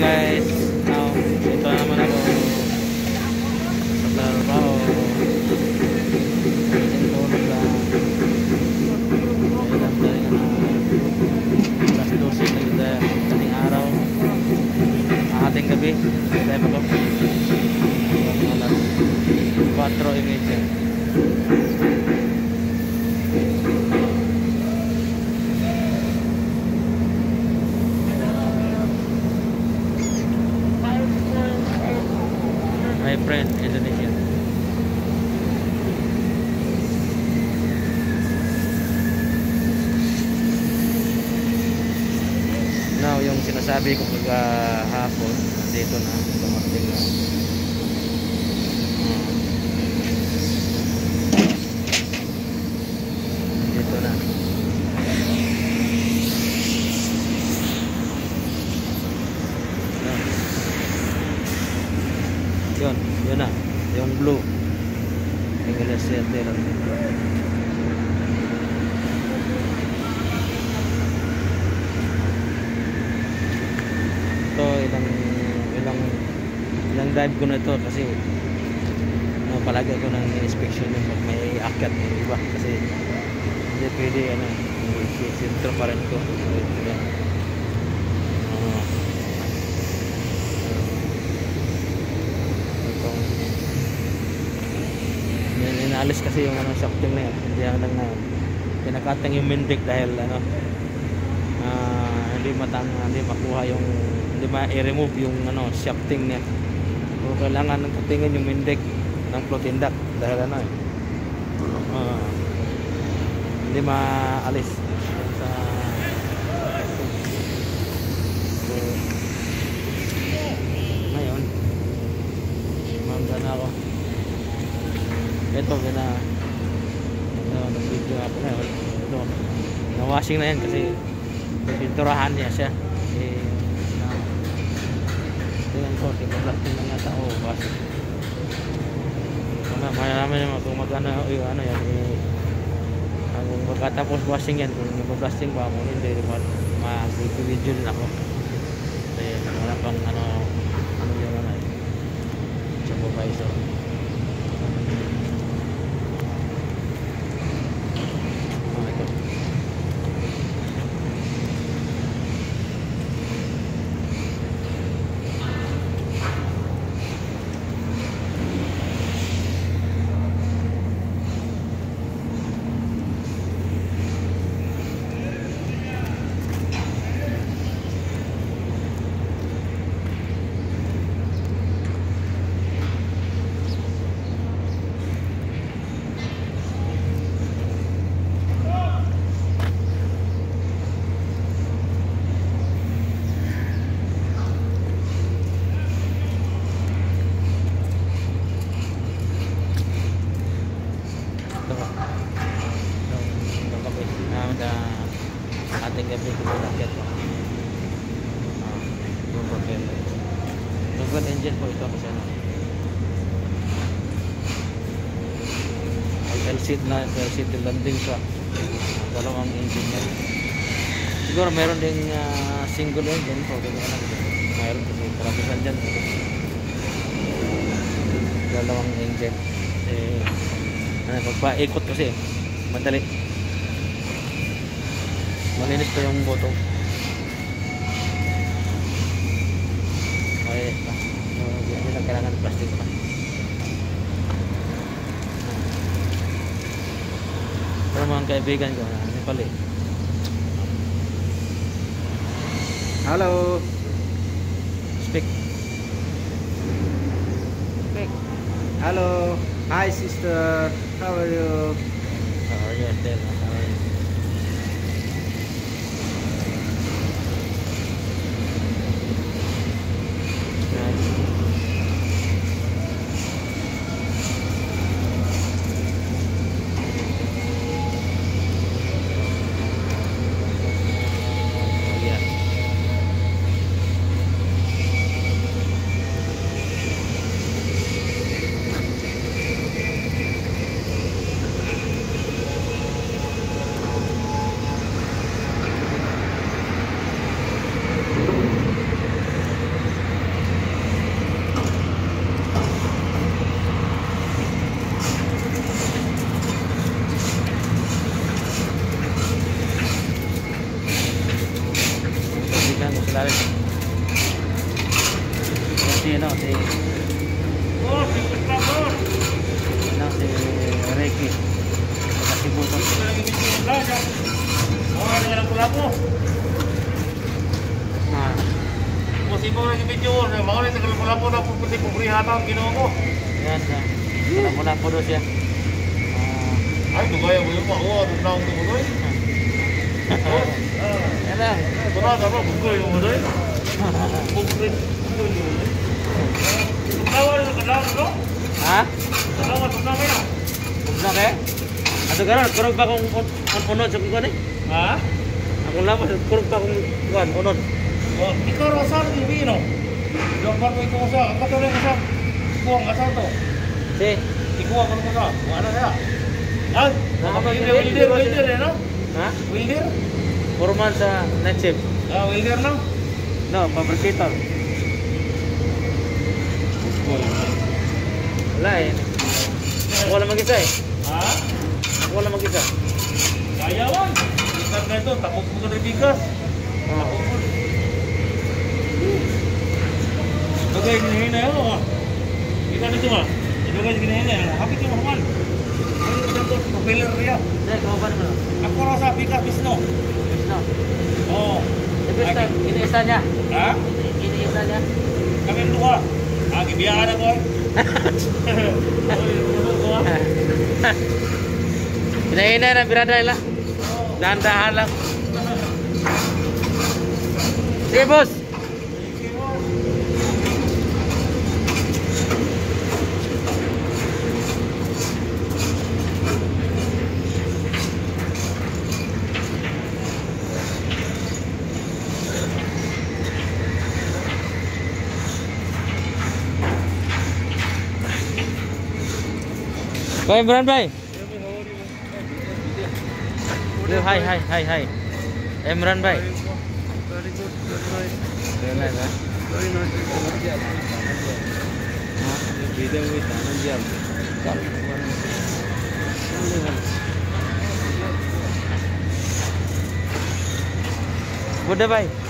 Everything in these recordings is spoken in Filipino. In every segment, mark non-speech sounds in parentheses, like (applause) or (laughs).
guys. Dive ko na ito kasi no, palagi ko nang inspection yung pag may akyat yung iba kasi hindi pwede ano, sintro pa rin ko. Yan, inaalis kasi yung ano shafting na yan hindi lang na pinakatang yung mindik dahil ano ah, hindi matang hindi makuha yung hindi ma-remove yung ano shafting niya so kailangan ng kutingin yung mindik ng floating duct dahil ano eh ah, hindi maalis sa so, ngayon Manda na ako. Ito, gina ito, nag-video ako na yun. Ito, na-washing na yan kasi pinturahan niya siya. Eh, na, tingnan ko, tingnan lang yata. Oh, washing. Ano, malalaman naman kung mag-ano, yung ano yan, eh, kung magkatapos washing yan, kung mag-blasting pa ako, hindi, mag-video din ako. Kasi wala pang ano, ano yung ano eh supervisor. Oh, ito. Ito ba? Ito, ito kami. Da, ating gabi. Ah, yung propeller. Tungkol engine po ito kasi ano. LCD na LCD landing sa dalawang engine yan. Siguro meron ding ah, single engine po. Ko alam. Mayroon kasi karabisan dyan. Dalawang engine. Eh, ano, pagpaikot kasi madali malinis pa yung boto. Okay. Pa so, hindi lang kailangan plastic pa pero mga kaibigan ko ano pala eh hello. Speak. Speak. Hello. Hi, sister. How are you? how are you Estelle how are you Yeah. galing. Yan si ano, si Oh, si Gustavo. ano si Ricky. Taga Cebu to. Ito lagi video ng Gaza. Oh, ano nga lang pula po. Ah, Kung sibo lagi video, mga ulit ang pula po na puputi po prihatan ginawa ko. yan siya. Wala mo na po doon siya. Ah, Ay, dugay mo yung mga uwa, dugay mo yung mga Oh, yan lang. ito na, dapat bugoy yung mga Bugoy. Bugoy yung mga Tawa na kadlaw no? Ha? Kadlaw at kadlaw kaya. Huwag na kaya? Ato karon, kurog pa kung un unod sa kuwan eh. Ha? Ako lamang, kurog pa kung kuwan, unod. Oh, ikaw akin yung vino. Yung parang ikaw sa, ang katuloy ko sa buwang asal to. Si, Ikuha ko ko sa, ano na? Nakapag- wilder, wilder, eh, no? ha? Wilder? Foreman sa night shift. Ah, wilder no? No, fabricator. Wala eh. Ako lang mag-isa eh. Ha? Lang mag-isa. Kayawan. Ikat na ito, tapos mo ka ng bigas. Oh. Bagay, hinahin na yun, oh. Ikat na ito, ah. Ibagay, hinahin na yun. Hapit yung mahaman. Ano ito dito? Propeller niya. Hindi, kawaban mo. Ako raw sa bigas, misno. Yes no. Oo. Ibig sa, iniisa niya. Ha? Iniisa niya. Kami duha. Ah, gibiyahan ako, eh. Hinahinay na biraday lang. Dahan-dahan lang. Sige, boss. Baik, beran, baik. View hay hay hay hay. Em run vậy. Very good, good night. Good night. Very nice. Video with Anandial. Good bye.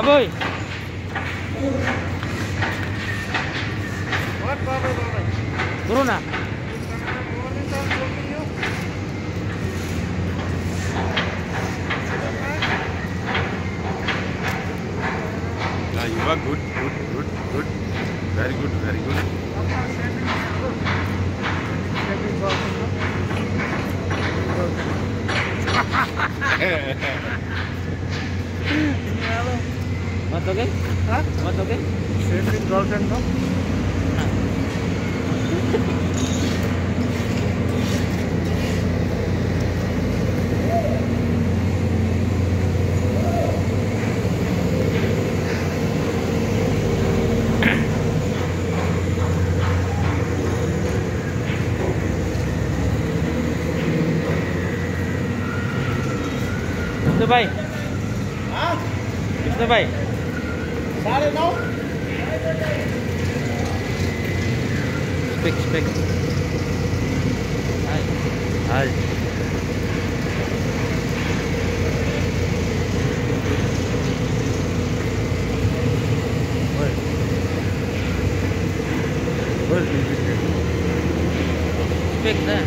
Baboy. What, Baba, Baba? Turun. Ah, are good, good, good, good. Very good, very good. What (laughs) मतोगे हाँ मतोगे गर्लफ्रेंड का भाई किसने भाई। Speak na.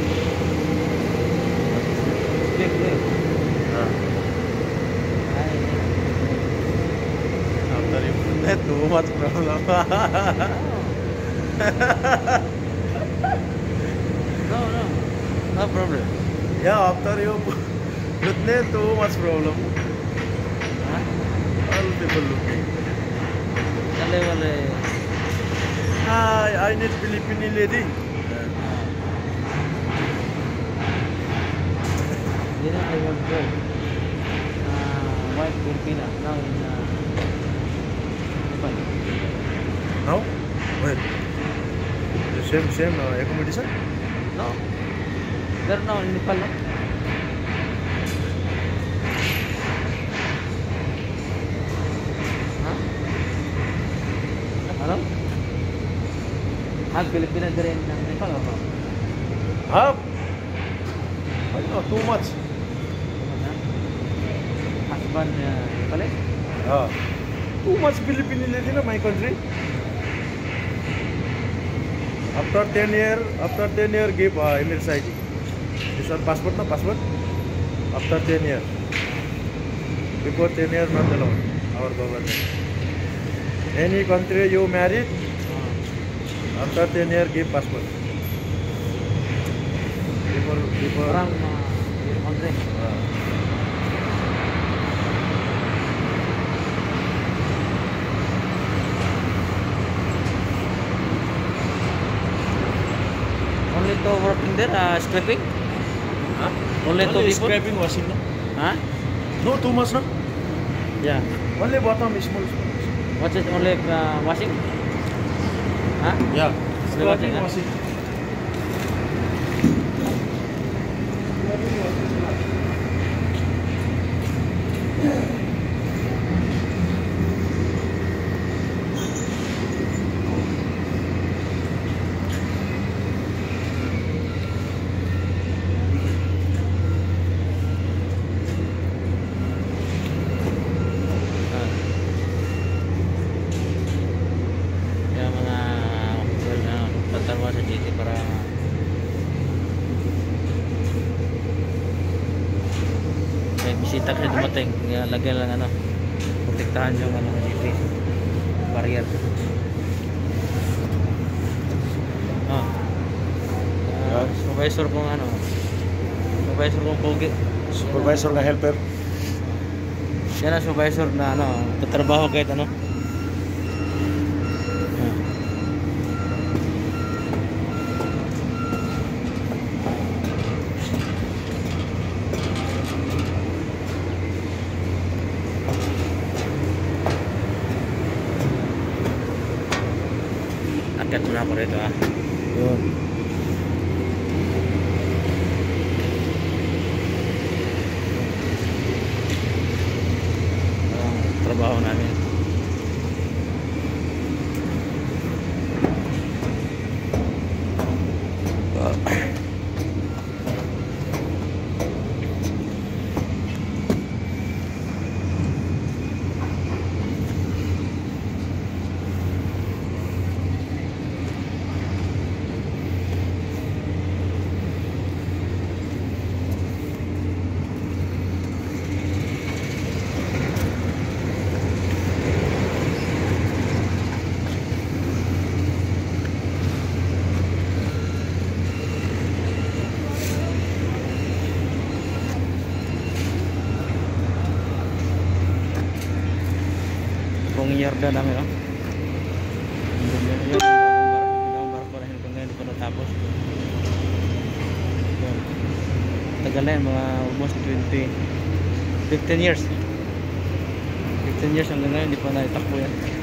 Speak na. Hi. After you put that, too much problem. No, no. No problem. yeah, after you put that, too much problem. Ha? All people looking. Ah, I need Filipino lady. Filipina, I was born. Uh, wife Filipina, now in uh, Dubai. Now? Where? The same, same uh, accommodation? No. They're now in Nepal, no? Half Filipina, they're in uh, Nepal or no? Half? I know too much. Husband niya, Nepal eh? Ah. Too much Philippine in my country. After 10 year, after 10 year give uh, Emirates ID. This one passport na passport. After 10 year. Before 10 year not allowed. Our government. Any country you married, after 10 year give passport. Before before. Orang uh, country. Ah. Working there, uh, scraping? Huh? Only two people? scraping washing no? Huh? No too much no? Yeah. Only bottom is small. What's it? Only uh, washing? Huh? Yeah. Only washing, huh? washing. Bisita kasi dumating kaya lagyan lang ano protektahan yung ano GT barrier. Ah. Ah, supervisor kong ano. Supervisor kong pogi. Supervisor nga helper. yan ang supervisor na ano, tatrabaho kahit ano. Ah. Akat muna ako rito ah. Yun. Ang trabaho namin. Kung yarda namin, yung- yung bagong barko na. Yun. Mga almost 20, 15 years. 15 years hanggang ngayon, hindi pa naitakbo yan.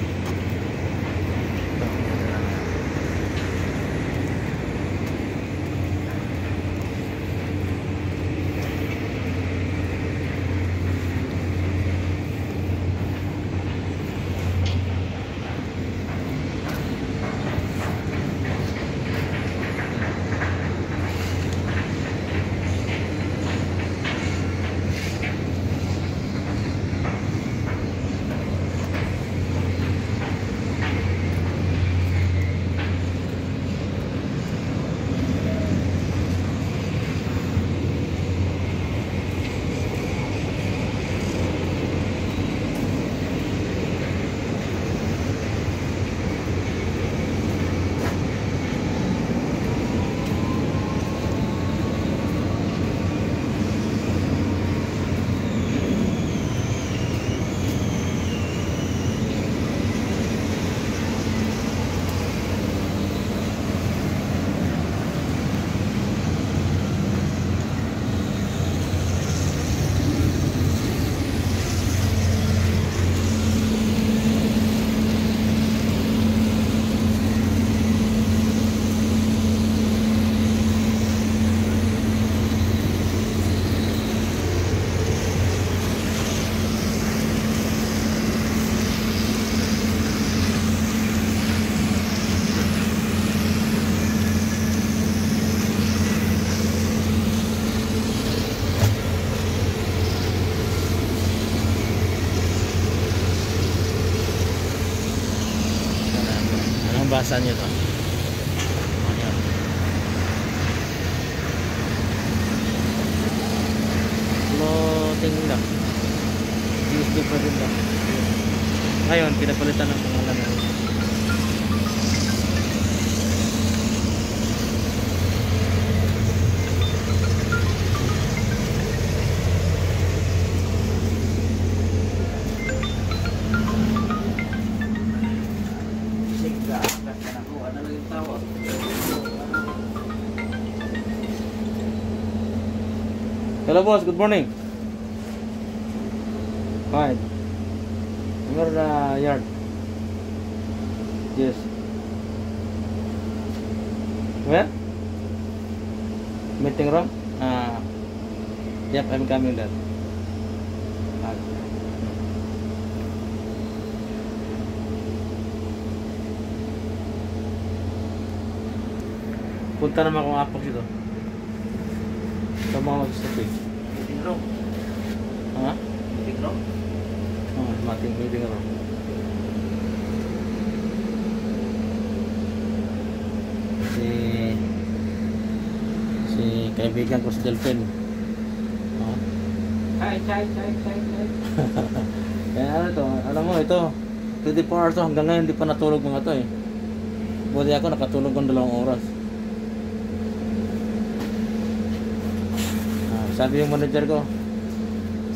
三年团。Hello boss, good morning. Fine. Where the yard? Yes. Where? Meeting room? Ah. Yep, I'm coming there. Punta naman akong apok dito. Sa mga mag-stop Mating meeting room. Si si kaibigan ko si Delphin. Oh. Hi, hi, hi, hi, hi. (laughs) Kaya ano to, alam mo ito, 24 hours to hanggang ngayon hindi pa natulog mga to eh. Buti ako nakatulog ng dalawang oras. Ah, sabi yung manager ko,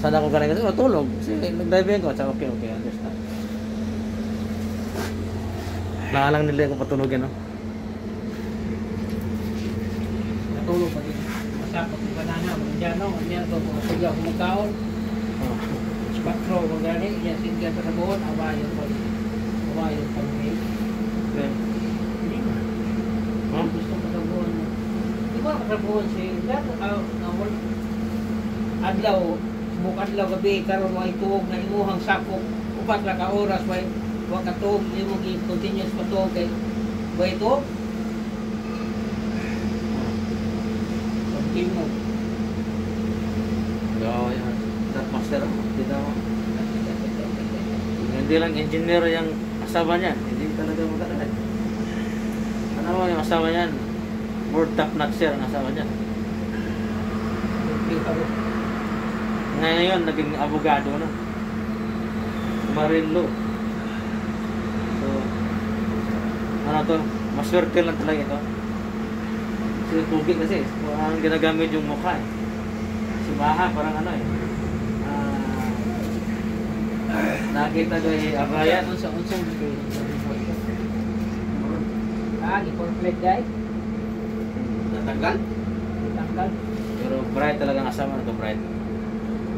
saan ako galing kasi matulog. Kasi nag-diving ko, sabi okay, okay, understand. Nakalang nila ako patulogin, no? Natulog pa din. Masapot yung banana, manjano, manjano ko, mga sigla ko magkaon. Oh. Patro, magani, yan singa sa buon, awayon pa. Awayon pa rin. Okay. Na. Huh? Gusto ko sa buon. Di ba sa buon si ka nawal. Adlaw, mukadlaw gabi karon way tuog na imuhang sakop upat ra ka oras way wa ka tuog imo gi continuous patuog kay way tuog. Continuous. Oo, yan. That master, daw. Hindi lang engineer yung asawa niya. Hindi talaga magkakalit. Ano mo yung asawa niyan? More top notch sir ang asawa niya. Ngayon, naging abogado na. Marine law. So, ano to? Maswerte lang talaga ito. Si Pugi kasi, ang ginagamit yung mukha eh. Si Maha, parang ano eh. Ah, nakita ko eh, abayan. Unsa unsa Ah, i-complete guys. Natanggal? Tanggal. Pero bright talaga ang asawa na to, bright.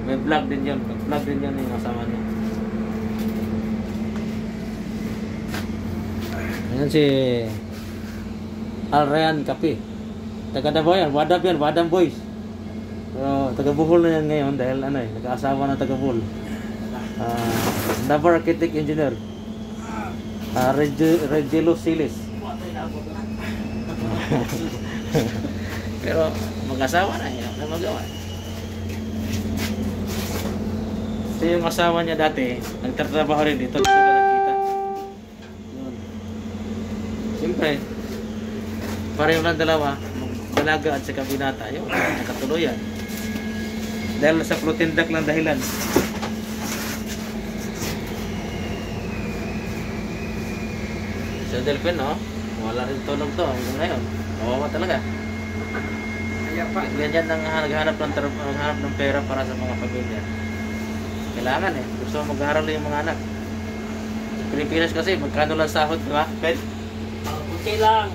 May vlog din. May vlog din yun yung asawa niya. Ayan si Alrayan Kapi. Taga Davao yan. Wadap yan. Wadam Boys. Pero taga Bohol na yan ngayon dahil ano eh, nag-aasawa na taga Bohol. Ah, Navar Architect Engineer. Ah, Reg- Regelo Silis. Pero mag-asawa na, yun na magawa. So yung asawa niya dati, nagtatrabaho rin dito, dito na nakita. Yun. Siyempre, pareho lang dalawa, dalaga at saka binata, yun, nakatuloyan. Dahil sa plutindak lang dahilan. Sa Delphin, no? Wala rin tulog to hanggang ngayon. Kawawa talaga. Kaya pa. Ganyan ang naghahanap ng, ng pera para sa mga pamilya. Kailangan eh. Gusto mo mag-aaral yung mga anak. Sa Pilipinas kasi, magkano lang sahod, di ba? Pwede. Okay lang.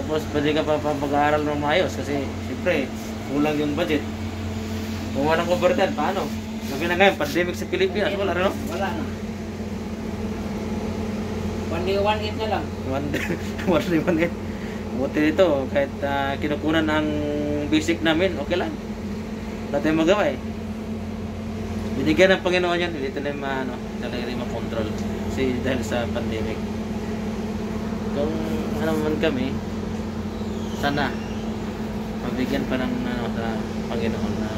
Tapos pwede ka pa, pa mag-aaral ng maayos kasi siyempre, kulang yung budget. Kung walang overtime, paano? Sabi na ngayon, pandemic sa Pilipinas, wala rin no? Wala na. One day, one eight na lang. One (laughs) one day, one day. Buti dito, kahit ah, kinukunan ang basic namin, okay lang. Wala tayong magawa eh. Binigyan ng Panginoon yan, hindi tayo ma, ano, talaga rin makontrol. Kasi dahil sa pandemic. Kung ano man kami, sana mabigyan pa ng ano, sa Panginoon na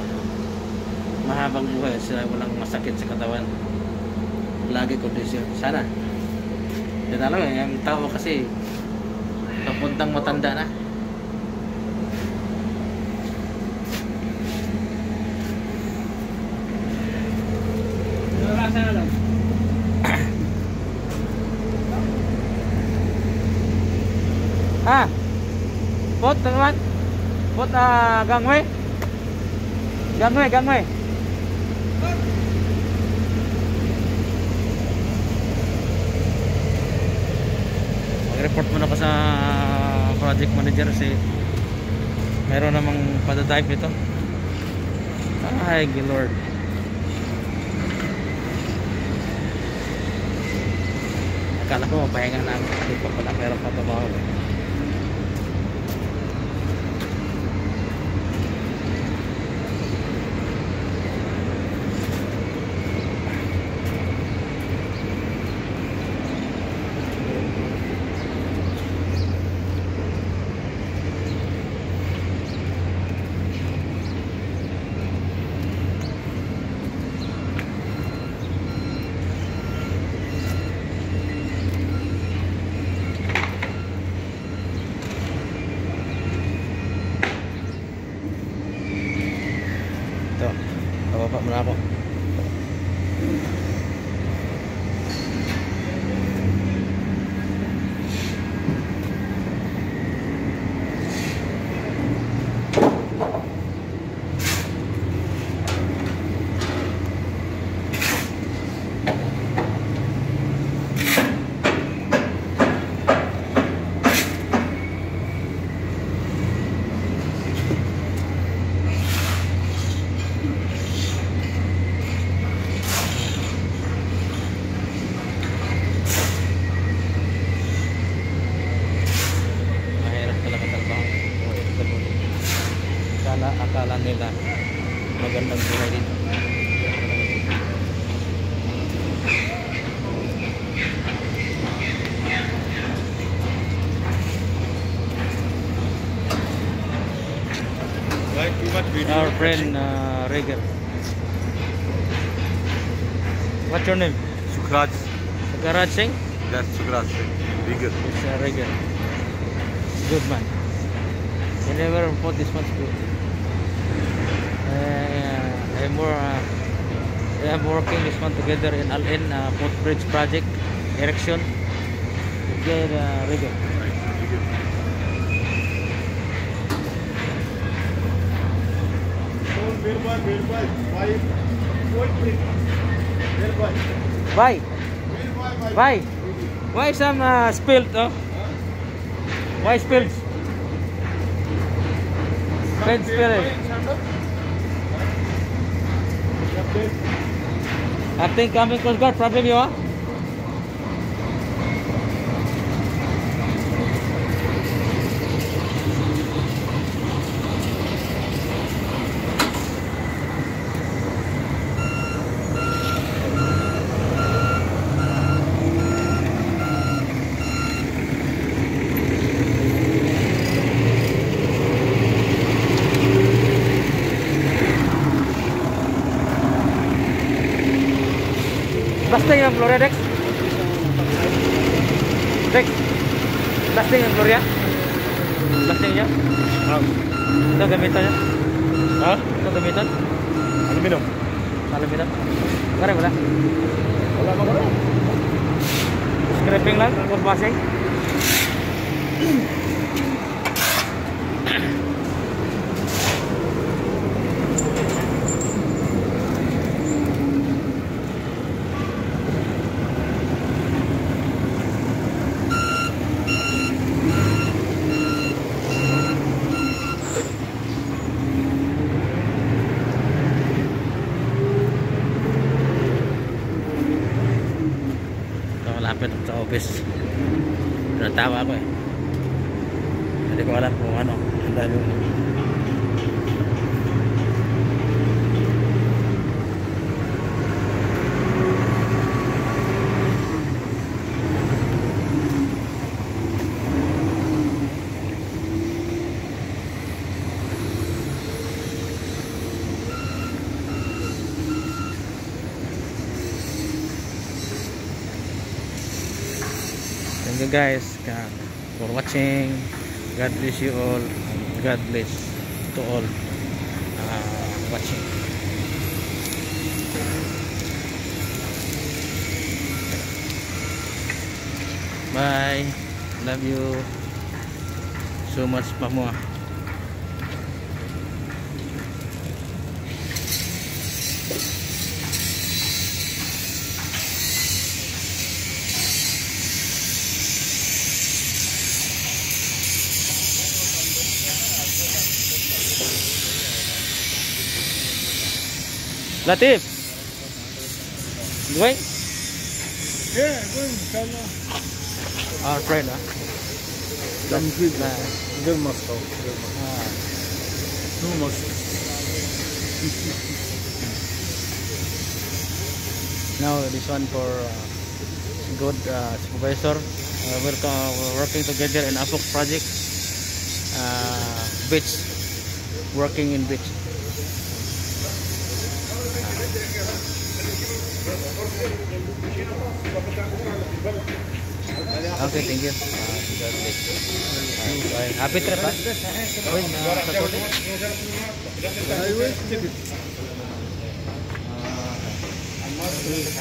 mahabang buhay sila walang masakit sa katawan. Lagi kondisyon. Sana. Hindi na eh, yung tao kasi papuntang matanda na. (coughs) Narasa na lang. Ha? Pot teman. Pot uh, gangway. Gangway, gangway. Mag-report muna ako sa project manager si meron namang padatype nito. Ay, Lord. Akala ko mapahinga ako. Hindi pa pala meron pa. Bapak merokok Our friend uh, Regan. What's your name? Sukraj. Garaj Singh? That's Sukraj. Bigger. It's uh, Regan. Good man. He never fought this much good. Uh, I'm more. Uh, I'm working this one together in Al In uh, Footbridge project erection. Good uh, Regan. Why? Why? Why some uh, spilled? Oh? Why spilled? Paint spilled. I think coming Coast Guard problem you ah? telur ya Dex Dex blasting yang telur ya? Blasting ya? Kita gamitan ya. Hah? kita gamitan aluminum aluminum keren boleh boleh apa keren scraping lah kurva sih guys for watching. God bless you all. God bless to all uh, watching. Bye. Love you so much, Mamua. Latif. Going? Yeah, going. Sana. Our friend, ah. Come good. Nah. Good Moscow. Good Moscow. Ah. No Moscow. Now this one for uh, good uh, supervisor. Uh, we're, working together in Apok project. Uh, beach. Working in beach. Oke, thank you. Happy trip, Pak. Nah,